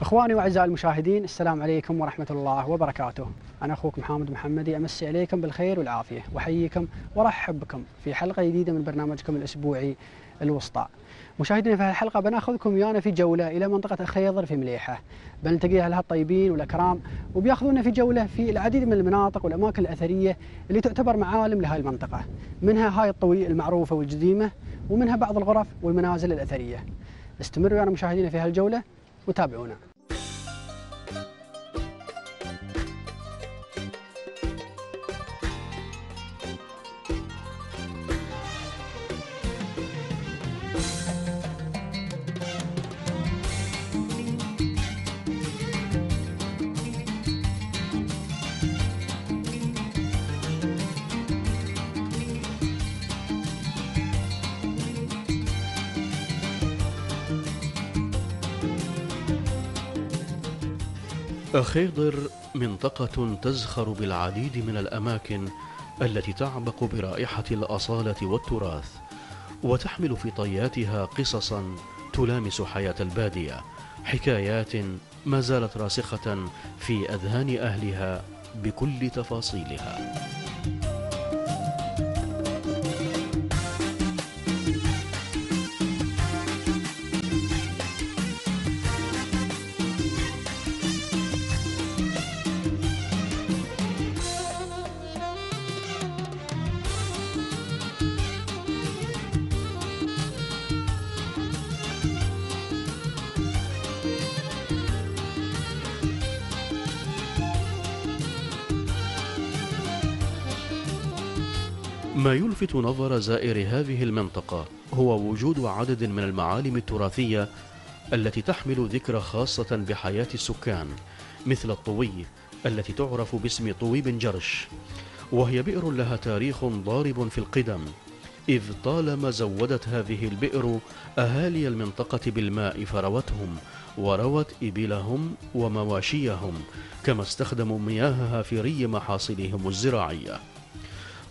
إخواني وأعزائي المشاهدين السلام عليكم ورحمة الله وبركاته. أنا أخوك محمد محمدي أمسي عليكم بالخير والعافية وأحييكم وأرحب بكم في حلقة جديدة من برنامجكم الأسبوعي الوسطى. مشاهدينا في هالحلقة بناخذكم ويانا في جولة إلى منطقة خيضر في مليحة. بنلتقي اهلها الطيبين والأكرام وبياخذونا في جولة في العديد من المناطق والأماكن الأثرية اللي تعتبر معالم لهاي المنطقة. منها هاي الطوي المعروفة والقديمه ومنها بعض الغرف والمنازل الأثرية. استمروا ويانا مشاهدينا في هالجولة وتابعونا. خيضر منطقة تزخر بالعديد من الأماكن التي تعبق برائحة الأصالة والتراث وتحمل في طياتها قصصا تلامس حياة البادية حكايات ما زالت راسخة في أذهان أهلها بكل تفاصيلها. ما يلفت نظر زائر هذه المنطقة هو وجود عدد من المعالم التراثية التي تحمل ذكرى خاصة بحياة السكان مثل الطوي التي تعرف باسم طوي بن جرش وهي بئر لها تاريخ ضارب في القدم إذ طالما زودت هذه البئر أهالي المنطقة بالماء فروتهم وروت إبلهم ومواشيهم كما استخدموا مياهها في ري محاصيلهم الزراعية.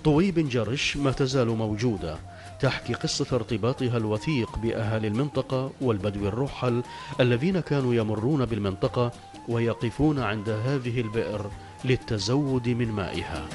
طوي بن جرش ما تزال موجودة تحكي قصة ارتباطها الوثيق بأهالي المنطقة والبدو الرحل الذين كانوا يمرون بالمنطقة ويقفون عند هذه البئر للتزود من مائها.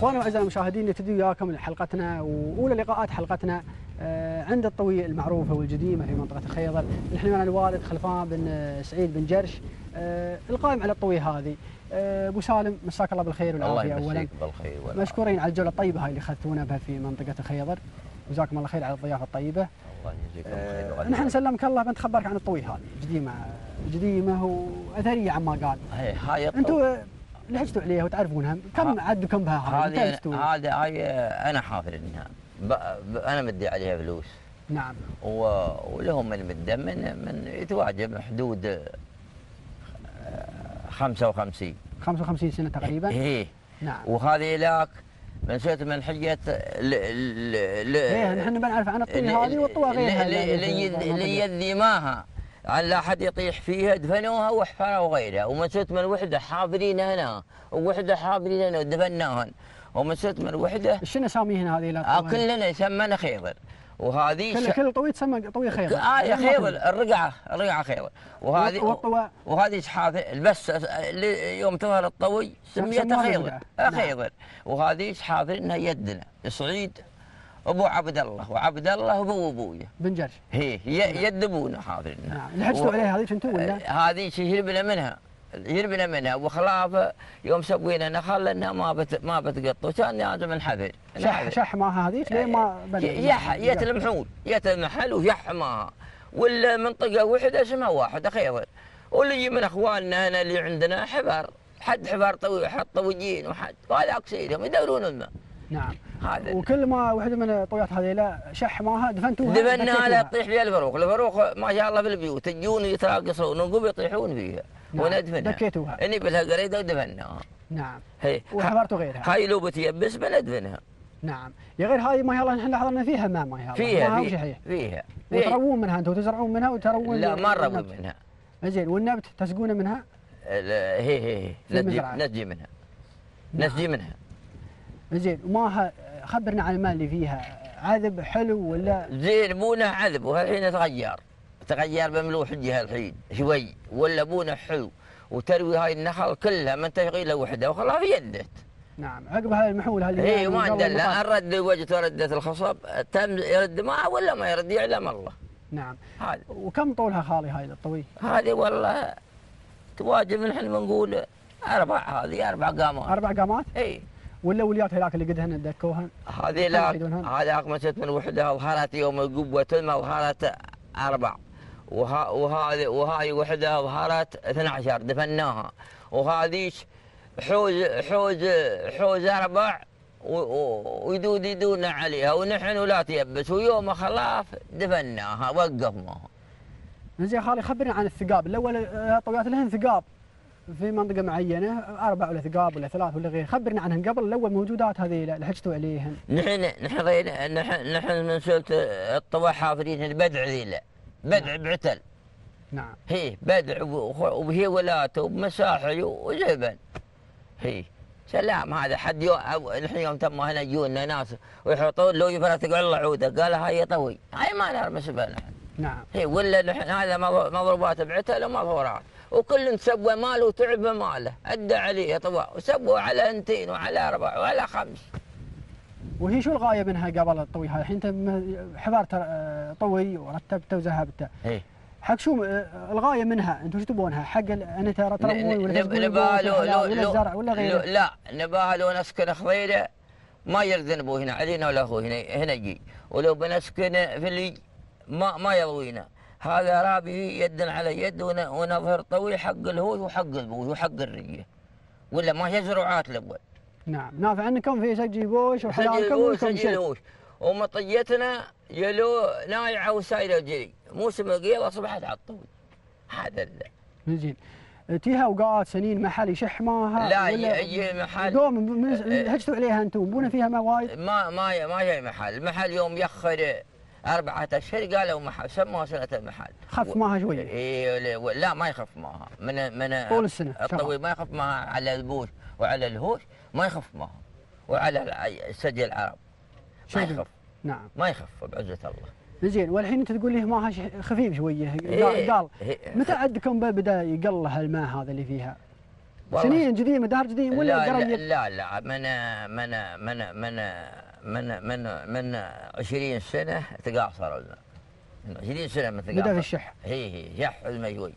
إخواني وأعزائي المشاهدين نبتدي وياكم حلقتنا وأولى لقاءات حلقتنا آه، عند الطوي المعروفه والقديمه في منطقة خيضر نحن معنا الوالد خلفان بن سعيد بن جرش آه، القائم على الطوي هذه. آه، أبو سالم مساك الله بالخير الله والعافيه اولا. بالخير والعافية. مشكورين على الجولة الطيبة هاي اللي أخذتونا بها في منطقة خيضر جزاكم الله خير على الضيافة الطيبة. الله يجزيكم بالخير نحن وغني. سلمك الله بنت خبرك عن الطوي هذه. قديمه قديمه وأثرية عما قال. هاي هاي أنتم لحقتوا عليها وتعرفونها. كم ها- عدكم بها هذه هذه هاي أنا حافر إنها. أنا مدي عليها فلوس. نعم. و- ولهم من مدة من من يتواجب حدود آه، 55 55 سنة تقريبا؟ إيه. نعم. وهذه لاك من سنه من حجه ل ل ل إيه نحن بنعرف عن الطوي هذه والطوى غيرها اللي يذي ماها على لا أحد يطيح فيها دفنوها وحفروا غيرها. ومن ست من وحده حافرين هنا. ووحده حافرين هنا ودفناهن. ومن ست من وحده شنو اساميهن هذه؟ آه؟ كلنا يسمنا خيضر وهذه كل ش... كل طوي تسمى طوي خيضر آه يا خيضر الرقعة الرقعة خيضر وهذه والطوى وهذه شحاثه بس يوم تظهر الطوي سميتها خيضر الرقعة. آه نعم. خيضر وهذه شحاثه إنها يدنا. صعيد أبو عبد الله وعبد الله أبو أبويا. بن جرش. هي ي- يد ابونا حاضرنا نعم لحقتوا عليها هذه أنتم ولا؟ هذه شي هربنا منها هربنا منها. وخلافه يوم سوينا نخل إنها ما بت ما بتقط كان لازم نحذر شح شح معها هذيك لين ما بدا يح يت المحول يت المحل ويح معها والمنطقة وحدة اسمها واحد خيضر واللي يجي من أخواننا هنا اللي عندنا حبر حد حفار طوي وحد طويين وحد. وهذا اكسيدهم يدورون الماء نعم. هذا. وكل ما وحده من الطويات هذه لا شح ماها دفنتوها دفنها لا. تطيح فيها الفروخ، الفروخ ما شاء الله في البيوت يجون يتراقصون ونقوم يطيحون فيها نعم. وندفنها. دكيتوها إني بالها قريده ودفناها نعم. هي. وحفرتوا غيرها. هاي لو بتيبس بندفنها. نعم. يا غير هاي ما يلا نحن لاحظنا فيها ما يلا فيها ماها فيها وشحيح. فيها, فيها. وتروون منها أنتم تزرعون منها وتروون لا ما نروي. منها. زين والنبت تسقونه منها؟ هي هي هي. نسجي المزرعة. نسجي منها. نعم. نسجي منها. زين وماها خبرنا عن الماء اللي فيها. عذب حلو ولا؟ زين بونه عذب وهالحين تغير تغير بملوح الجهة الحين شوي ولا بونه حلو. وتروي هاي النخل كلها من تشغيله وحدة وخلاها في يدك. نعم عقب هاي المحول هذه هي ما ندلع الرد وجت ردة الخصب تم يرد معه ولا ما يرد يعلم الله. نعم. هذا. وكم طولها خالي هاي الطوي هذه والله تواجب نحن بنقول أربع هذه أربع قامات. أربع قامات؟ اي ولا وليات هذاك اللي قدهن دكوهن؟ هذه لا؟ هذه أقمشت من وحدة ظهرت يوم قبوة ظهرت أربع. وها وهذه وهاي وحدة ظهرت 12 دفناها. وهذيش حوز حوز حوز و- ويدود يدون عليها ونحن ولا تيبس ويوم خلاف دفناها وقفناها. زين خالي خبرنا عن الثقاب. الأول آه، طويات لهن ثقاب. في منطقة معينة أربع ولا ثقاب ولا ثلاث ولا غير خبرنا عنهن قبل الأول موجودات هذه اللي حجتوا عليهن. نحن نحن غير نحن نحن من سلت الطوى حافرين البدع ذي لا. بدع بعتل. نعم. هي بدع وبهي ولاته وبمساحل وزبن هي. سلام هذا حد يوم نحن يوم تم هنا يجونا ناس ويحطون له يفرة تقول الله عوده قال هاي طوي. هاي ما نرمس بها نحن نعم. هي ولا نحن هذا مض- مضروبات بعتل ومظهورات وكل سوى ماله وتعب ماله. أدى عليه طوى وسووا على أنتين وعلى أربع وعلى خمس. وهي شو الغاية منها قبل الطوي هذا؟ الحين أنت حفرت آه، طوي ورتبته وذهبته هي حق شو آه، الغاية منها؟ أنتم شو تبونها؟ حق ال- أن ترى تروون ولا نباها لو ولا لو الزرع ولا غيره؟ لا نباها لو نسكن خضيرة. ما يرذن أبوه هنا علينا ولا أخوه هنا هنا يجي. ولو بنسكن في اللي ما ما يضوينا هذا رابي يد على يد ون- ونظهر طويل حق الهوش وحق البوش وحق الريه ولا ما هي زروعات الأول نعم. نافع عنكم في سجي بوش وحلالكم سجل شيء. ومطيتنا يلو نايعه وسايره جري موسم القيض أصبحت على الطويل هذا زين. تيها أوقات سنين محل يشح ماها لا يجي محل. دوم أه. هجتوا عليها أنتم. بونا فيها ما وايد ما ما ما جاي محل، المحل يوم يخر أربعة أشهر قالوا محل سموها سنة المحل. خف ماها شوية. إيه لا- ما يخف معها من من طول السنة الطويل ما يخف معها على البوش وعلى الهوش ما يخف معها وعلى سجل العرب. ما. يخف. نعم. ما يخف بعزة الله. زين والحين أنت تقول لي ماها خفيف شوية. إيه، قال إيه، متى عندكم بدا يقل الماء هذا اللي فيها؟ سنين قديمه دهر قديم ولا لا, لا؟ لا لا. من من من من من من من 20 سنة تقاصر الماء. من 20 سنة من بدأ في تقاصر. الشح هي هي يح الماء شوي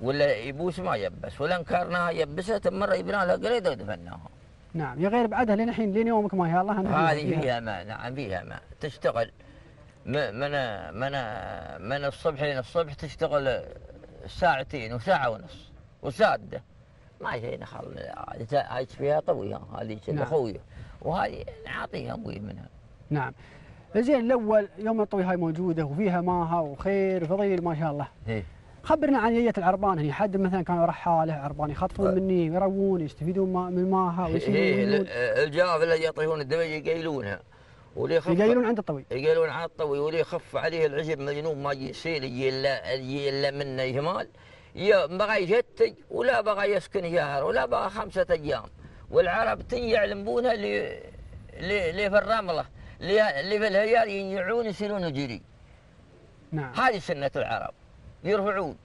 ولا يبوس ما يبس ولا انكرناها يبست مرة يبنى لها قريده ودفناها نعم يا غير بعدها لين الحين لين يومك ما يا الله هذه فيها ماء نعم فيها ماء تشتغل من من من الصبح لين الصبح تشتغل ساعتين وساعة ونص وسادة ما شيء نخل هذه هاي فيها طويله هذه نعم. أخوي وهذه نعطيها أبوي منها. نعم. زين الأول يوم الطوي هاي موجودة وفيها ماها وخير فضيل ما شاء الله. إيه. خبرنا عن يية العربان هني. حد مثلا كانوا رحاله عربان يخطفون مني ويروون يستفيدون ما- من ماها هي ويسوون الجاف الذي يطيحون الدبج يقيلونها. واللي يخف يقيلون عند الطوي. يقولون على الطوي. واللي يخف عليه العجب مجنون ما يصير يجي الا يجي الا منه يا بغى يشتج ولا بغى يسكن شهر ولا بغى خمسة أيام. والعرب تنجع لمبونها اللي اللي في الرملة اللي في الهيار ينجعون يصيرون جري. نعم. هذه سنة العرب يرفعون.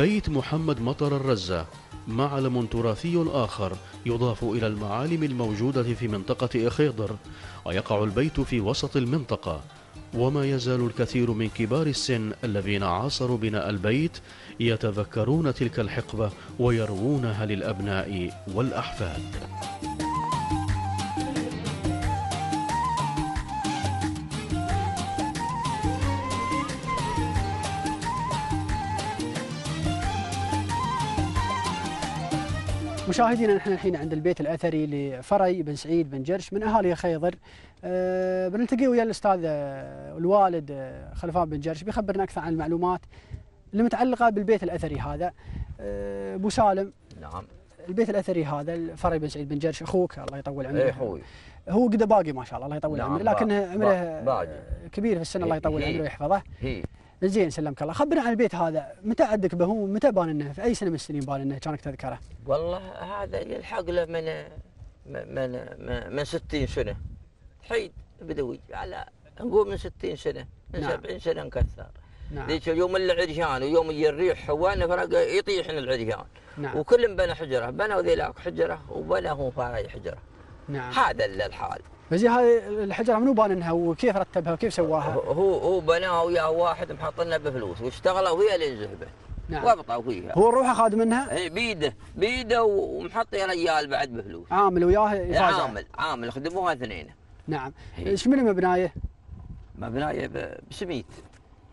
بيت محمد مطر الرزة معلم تراثي آخر يضاف إلى المعالم الموجودة في منطقة إخيضر ويقع البيت في وسط المنطقة. وما يزال الكثير من كبار السن الذين عاصروا بناء البيت يتذكرون تلك الحقبة ويروونها للأبناء والأحفاد. مشاهدينا نحن الحين عند البيت الأثري لفري بن سعيد بن جرش من أهالي خيضر. أه بنلتقي ويا الأستاذ آه، الوالد آه، خلفان بن جرش. بيخبرنا أكثر عن المعلومات المتعلقه بالبيت الأثري هذا. أه، أبو سالم. نعم. البيت الأثري هذا فري بن سعيد بن جرش أخوك الله يطول عمره. اي أخوي. هو قد باقي ما شاء الله الله يطول نعم، عمره لكن عمره. آه، كبير في السن الله يطول. عمره ويحفظه. زين سلمك الله. خبرنا عن البيت هذا. متى عندك به؟ متى بان لنا في أي سنة من السنين بان لنا كانك تذكره؟ والله هذا يلحق له من من من, من 60 سنة. حيد بدوي. على نقول من 60 سنة. من نعم. 70 سنة نكثر نعم. ذيك اليوم العريان ويوم الريح هوانا فرق يطيحن العريان. نعم. وكل بنى حجرة. بنوا ذيلاك حجرة وبنى هو فراي حجرة. نعم. هذا اللي الحال. بس هاي الحجرة منو بان انها وكيف رتبها وكيف سواها؟ هو هو بناها وياه واحد محط لنا بفلوس واشتغلوا فيها لين ذهبت نعم. وابطوا فيها. هو روحه خاد منها؟ اي بيده بيده ومحط يا رجال بعد بفلوس. عامل وياه يفازع عامل عامل خدموها اثنين. نعم. إيش من مبنايه؟ مبنايه بسميت.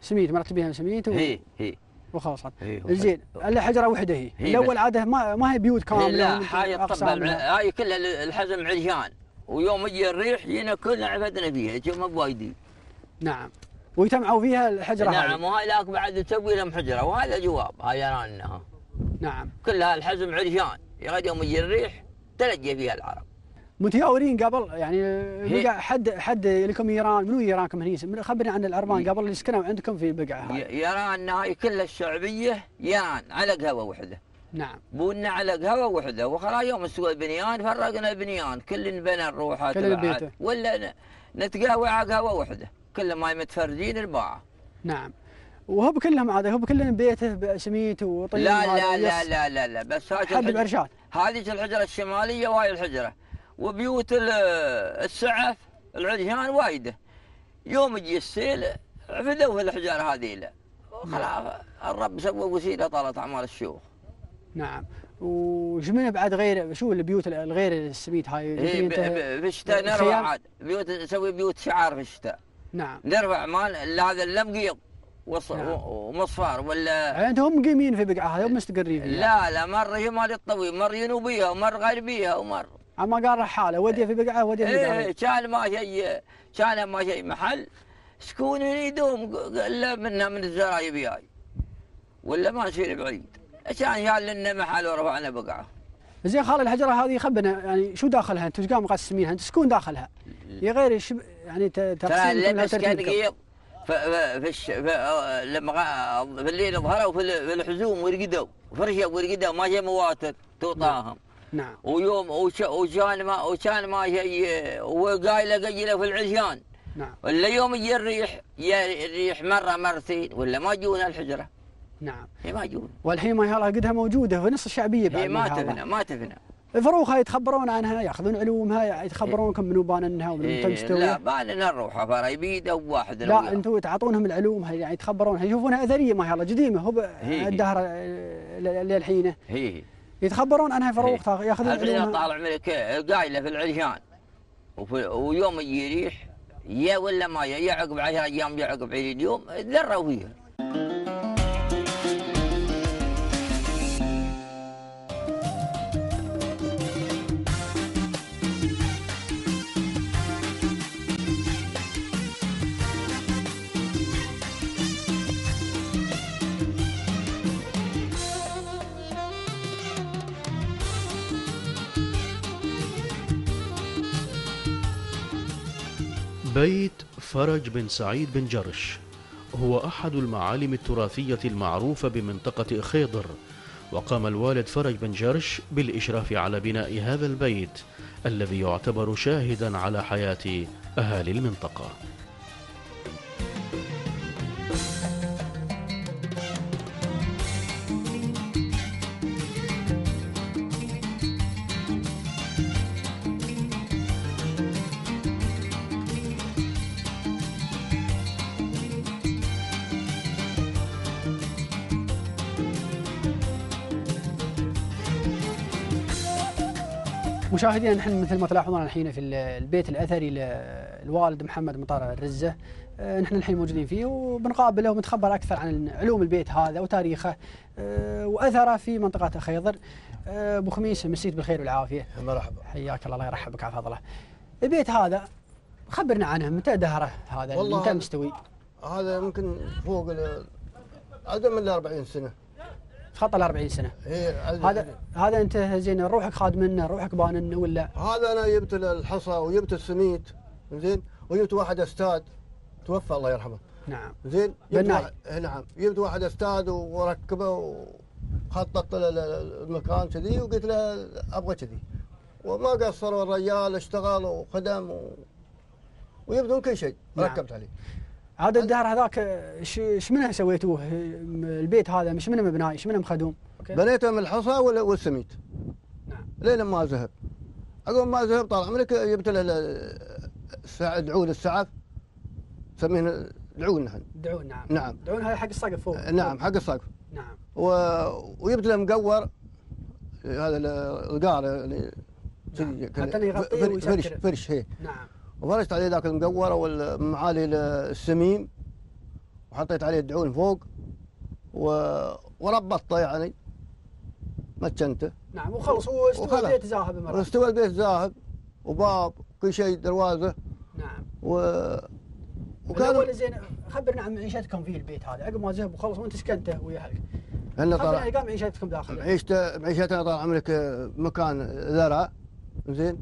سميت مرتبينها بسميت و- هي هي وخلصت. هي زين الا حجرة وحدة هي, هي الأول. عادة ما ما هي بيوت كاملة لا هاي. هاي كلها الحزم عريان ويوم يجي الريح جينا كلنا عبدنا فيها يوم بوايدين نعم. ويتمعوا فيها الحجرة نعم هذه. وهاي لاك بعد تسوي لهم حجرة وهذا جواب هاي انها نعم. كلها الحزم عريان يغد يوم يجي الريح تلقى فيها العرب. متياورين قبل يعني بقى حد حد لكم إيران منو إيرانكم هني؟ من- خبرني عن الأرمان. قبل اللي سكنوا عندكم في البقعه هاي. ي- يرى ان هاي كلها الشعبية يران على قهوة وحدة. نعم. بونا على قهوة وحدة وخلاص يوم استوى البنيان فرقنا البنيان كل بنى الروحات كل بعد. بيته. ولا نتقهوى على قهوة وحدة كل ما متفرجين الباعه نعم. وهو كلهم عاد هو كلهم بيته بسميت وطين لا لا لا. لا لا لا بس الحجرة بعرشات هذه الحجرة الشمالية وهاي الحجرة. وبيوت ال- السعف العريان وايدة. يوم يجي السيل عفدوا في الحجارة هذه لا خلاص الرب سوى وسيلة طالت أعمال الشيوخ. نعم. من بعد غير شو البيوت الغير السميت هاي؟ إيه في الشتاء الخيام؟ نرفع عاد. بيوت نسوي بيوت شعار في الشتاء. نعم. نرفع مال هذا اللمقيض وص- نعم. ومصفار ولا يعني أنتم مقيمين في بقعة هذه ومستقرين فيها. لا لا مر شمال الطويل مر جنوبيها ومر غربيها ومر. أما قال حاله ودي في بقعة ودي في بقعة. إيه كان ما شيء كان ما شيء محل. شكون يدوم الا منها من الزرايب هاي ولا ما نصير بعيد. كان شال لنا محل ورفعنا بقعه؟ زين خال الحجرة هذه خبنا يعني شو داخلها؟ أنتم إيش قام مقسمينها أنت سكون داخلها. هي غير الشب يعني تقسيم لبس كان قيض ف- ف- في, الش... لما في الليل ظهروا في, ال- في الحزوم ورقدوا فرشوا ورقدوا ما شيء مواتر توطاهم. نعم. ويوم وش... وكان ما وكان ما شيء وقايلة قيلة في العشيان نعم. ولا يوم يجي الريح يا الريح مرة مرتين ولا ما جونا الحجرة. نعم. هي ما جونا والحين ما يلا قدها موجودة في نص الشعبيه بعد هي ما. تفنى ما تفنى الفروخ هاي يتخبرون عنها يأخذون علومها يتخبرونكم منو بان إنها ومن إيه متى مستوية. لا بالنا نروح فرايبيد أو واحد لا أنتم تعطونهم العلوم يعني يتخبرونها يشوفونها أثرية ما يلا قديمة هو. الدهر للحين هي يتخبرون عنها فروخ يأخذون علومها. طالع منك قايلة في العريان. ويوم يجي ريح يا ولا ما يا يا عقب 10 أيام يا عقب 20 يوم ذروا فيها. بيت فرج بن سعيد بن جرش. هو أحد المعالم التراثية المعروفة بمنطقة خيضر. وقام الوالد فرج بن جرش بالإشراف على بناء هذا البيت الذي يعتبر شاهدا على حياة أهالي المنطقة. مشاهدينا نحن مثل ما تلاحظون الحين في ال- البيت الأثري للوالد محمد مطر الرزة. آه، نحن الحين موجودين فيه وبنقابله ونتخبر أكثر عن علوم البيت هذا وتاريخه آه، وأثره في منطقة خيضر آه، أبو خميس مسيت بالخير والعافية. مرحبا. حياك الله الله يرحبك على فضله البيت هذا خبرنا عنه متى دهره هذا؟ والله متى مستوي؟ هذا يمكن فوق عدد من ال 40 سنة. خط ال 40 سنه عدد- هذا هذا أنت زين روحك خاد منه روحك بانن ولا؟ هذا أنا جبت الحصى وجبت السميت زين؟ وجبت واحد استاد توفى الله يرحمه. نعم. زين؟ بناي. واحد إيه نعم. جبت واحد استاد وركبه وخططت المكان كذي وقلت له أبغى كذي. وما قصر الرجال اشتغل وخدم و... ويبدون كل شيء نعم. ركبت عليه. عاد الدهر هذاك إيش إيش منه سويتوه البيت هذا مش منه مبناي إيش منه مخدوم؟ بنيته من الحصى وال- والسميت؟ نعم. لين ما ذهب. عقب ما ذهب طال عمرك جبت له دعون السعف نسميه دعون نحن دعون نعم. نعم. دعون هذا حق السقف فوق نعم حق السقف. نعم. و... وجبت له مقور. هذا ال- القار يعني نعم. حتى يغطيه. فرش فرش هي. نعم. وفرشت عليه ذاك المقور والمعالي السميم وحطيت عليه الدعون فوق و... وربطته يعني مكنته نعم وخلص هو استوى وخلاص. البيت ذاهب المرة واستوى البيت ذاهب وباب كل شيء دروازه. نعم. و وكان وكان زين خبرنا عن معيشتكم في البيت هذا عقب ما ذهب وخلص وانت سكنته ويا اهلك إحنا خبرنا عن قام معيشتكم داخل. معيشته معيشتنا طال عمرك مكان ذرع زين؟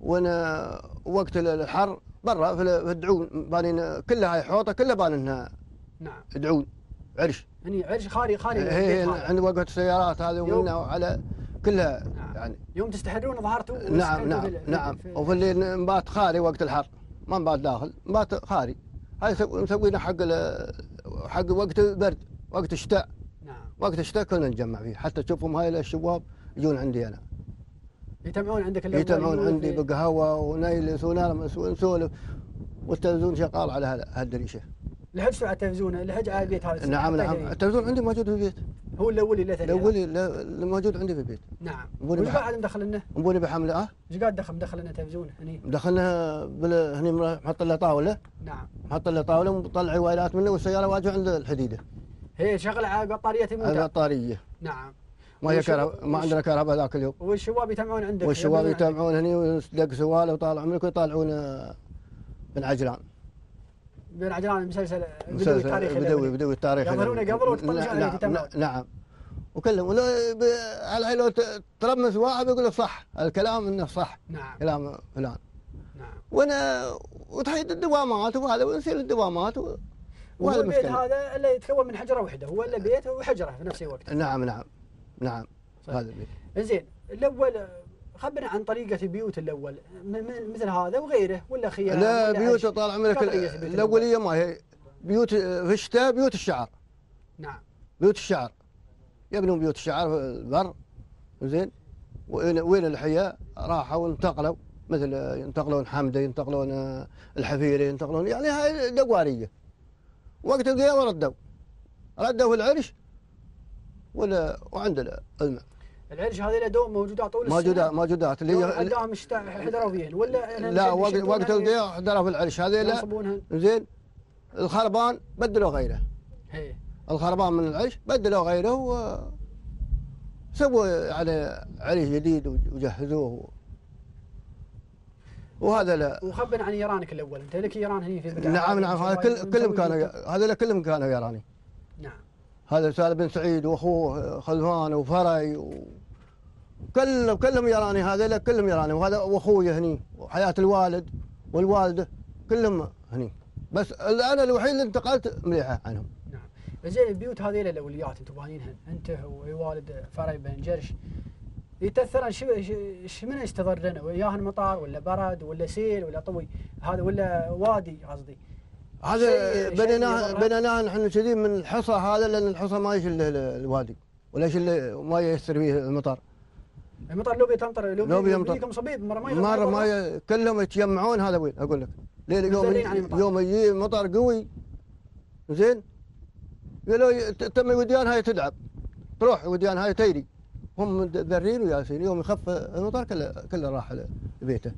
وأنا وقت الحر برا في ال- في الدعون بانين كلها هاي حوطة كلها بانينها نعم. دعون عرش. يعني عرش خاري من هي البيت هذا. عند وقت السيارات هذه يوم. ومنها على كلها نعم. يعني. يوم تستحرون ظهرتوا نعم نعم في نعم. في- وفي الليل نبات خاري وقت الحر ما نبات داخل نبات خاري. هاي سو- مسوينا حق حق وقت البرد وقت الشتاء. نعم. وقت الشتاء كلنا نتجمع فيه حتى تشوفهم هاي الشباب يجون عندي أنا. يجتمعون عندك يجون عندي بقهوه ونجلس ونعمل- نسولف والتلفزيون شغال على هال- هالدريشة. لحجتوا على التلفزيون لحج على البيت هذا نعم نعم. التلفزيون. عندي موجود في البيت. هو الاولي الاثري الاولي اللي موجود عندي في البيت. نعم. أبوني وش. قاعد مدخل لنا؟ ابوني بحمله آه؟ إيش قاعد دخل مدخل لنا تلفزيون هني؟ دخلنا بال... هني محط له طاولة. نعم. محط له طاولة ومطلع عويلات منه والسيارة واقفه عند الحديدة. هي شغلة على بطاريه على الموتى البطارية. نعم. ما هي كهرباء ما عندنا كهرباء ذاك اليوم. والشباب يجتمعون عندك؟ والشباب. يتابعون هني ويدق سوالة وطال عمرك ويطالعون من عجلان. بين عجلان المسلسل بدوي مسلسل التاريخ بدوي. بدوي. التاريخ الأولي. قبل وتطلع عليه نعم. نعم. وكلهم ولو ب... على لو ترمس واحد يقول لك صح. الكلام إنه صح. نعم. كلام فلان. نعم. وأنا وتحيد الدوامات وهذا ونسير الدوامات و... وهو وهذا البيت هذا اللي يتكون من حجرة واحدة هو الا بيت وحجرة في نفس الوقت. نعم نعم. نعم. هذا البيت زين الأول خبرنا عن طريقة البيوت م- مثل هذا وغيره ولا خيام لا بيوت؟ طال عمرك طريقة الأولية ما هي. بيوت في الشتاء بيوت الشعر. نعم. بيوت الشعر. يبنون بيوت الشعر في البر زين. وين وين الحياة؟ راحوا وانتقلوا مثل ينتقلون حمدة ينتقلون آه، الحفيري ينتقلون. يعني هاي دوارية وقت القيامة ردوا. ردوا في العرش. ولا وعند الماء العرش هذه دوم موجودات طول السنة موجودات موجودات اللي هي حضروا فيهن ولا لا وقت وقت حضروا في العرش هذه زين. الخربان بدلوا غيره. هي. الخربان من العيش بدلوا غيره و سووا يعني عريش جديد وجهزوه. وهذا لا. وخبرنا عن إيرانك الأول. أنت لك إيران هني في نعم نعم. هذا كل كلهم كانوا. هذا كلهم كانوا يراني نعم هذا سالم بن سعيد وأخوه خلفان وفري و... كلهم يراني هذا كلهم يراني وهذا واخوي هني وحياه الوالد والوالدة كلهم هني. بس أنا الوحيد اللي انتقلت مليحة عنهم. نعم. زين البيوت هذه الأوليات أنتم بانينهن أنت والوالد فري بن جرش. يتاثرن شو إيش من لنا وياهن مطار ولا برد ولا سيل ولا طوي هذا ولا وادي قصدي. هذا بنيناه. بنيناه نحن كذي من الحصى هذا لأن الحصى ما يشيل ال- الوادي ولا يشيل ما ييسر فيه المطر المطر لو بيتمطر لو لو بي- بيمطر. بيجيكم صبيب مرة ما مرة ما ي... كلهم يتجمعون هذا وين؟ أقول لك. لين يوم. يوم يجي مطر قوي زين؟ قالوا تم وديان هاي تلعب تروح وديان هاي تيري. هم ذرين وياسين يوم يخف المطر كله كله راح لبيته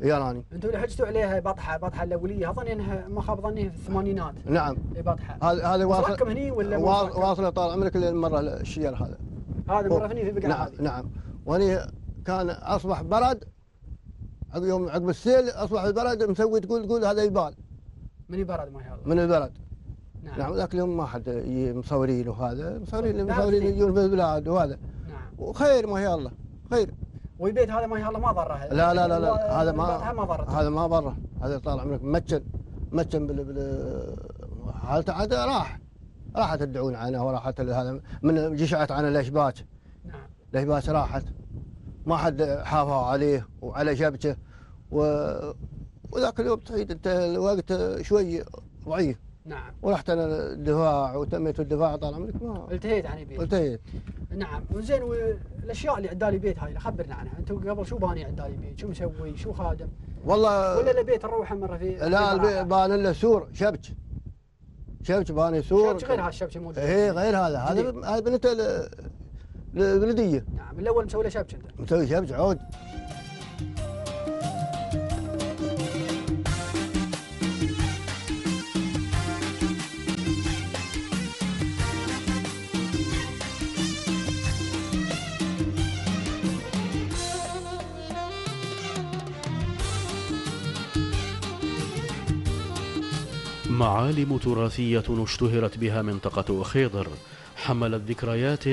يراني أنتم اللي حجتوا عليها بطحه بطحة الأولية. أظن إنها ما خاب ظني في الثمانينات. نعم. إي بطحة. هذا هذا واصل هني ولا؟ واصله طال عمرك المره الشير هذا. هذا مرة هني في البقعة نعم هذه. نعم. واني كان أصبح برد. عقب يوم عقب السيل أصبح البرد. مسوي تقول تقول هذا يبال. من يبرد ما هذا من البلد نعم. نعم ذاك اليوم ما حد يجي مصورين وهذا مصورين نعم. مصورين يجون في البلاد وهذا. نعم. وخير ما هي الله. خير. والبيت هذا ما الله ما ضره. لا لا لا, لا. هذا ما ما ضرت هذا ما برا هذا طال عمرك متشن متشن بال بال حالته. عاد راح. راحت الدعون عنه وراحت هذا من جشعت عن الاشباك نعم. الاشباك راحت؟ ما حد حافظ عليه وعلى شبكه و وذاك اليوم تعيد انت الوقت شوي ضعيف. نعم. ورحت أنا الدفاع وتميت الدفاع طال عمرك ما التهيت عن البيت التهيت. نعم. وزين والأشياء اللي عدالي بيت هاي خبرنا عنها. أنتم قبل شو باني عدالي بيت؟ شو مسوي؟ شو خادم؟ والله ولا البيت نروح مرة في لا في البي- براحة؟ بان له سور شبك شبك باني سور. شبك غير هذا الشبك الموجود إيه غير هذا. هذا. هذا بنته ال- البلديه نعم. الأول مسوي له شبك أنت. مسوي شبك عود. معالم تراثية اشتهرت بها منطقة خيضر. حملت ذكريات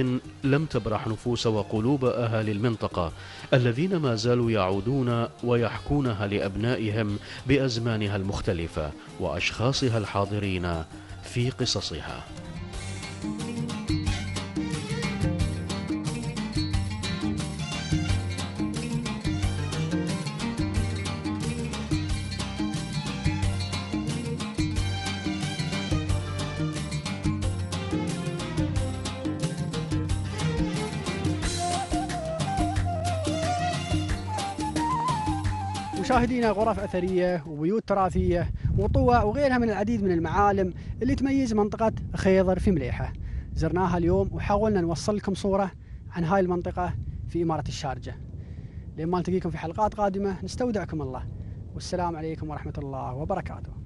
لم تبرح نفوس وقلوب أهالي المنطقة الذين ما زالوا يعودون ويحكونها لأبنائهم بأزمانها المختلفة وأشخاصها الحاضرين في قصصها. مشاهدينا غرف أثرية وبيوت تراثية وطوى وغيرها من العديد من المعالم اللي تميز منطقة خيضر في مليحة. زرناها اليوم وحاولنا نوصل لكم صورة عن هاي المنطقة في إمارة الشارجة. لما نلتقيكم في حلقات قادمة نستودعكم الله. والسلام عليكم ورحمة الله وبركاته.